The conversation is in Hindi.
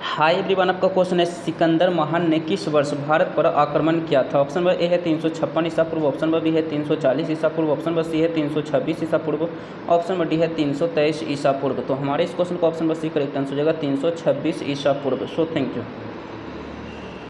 हाय एवरीवन, आपका क्वेश्चन है सिकंदर महान ने किस वर्ष भारत पर आक्रमण किया था? ऑप्शन नंबर ए है तीन सौ छप्पन ईसा पूर्व ऑप्शन नंबर बी है तीन सौ चालीस ईसा पूर्व ऑप्शन नंबर सी है तीन सौ छब्बीस ईसा पूर्व ऑप्शन नंबर डी है तीन सौ तेईस ईसा पूर्व। तो हमारे इस क्वेश्चन को option number C correct answer हो जाएगा तीन सौ छब्बीस ईसा पूर्व। So thank you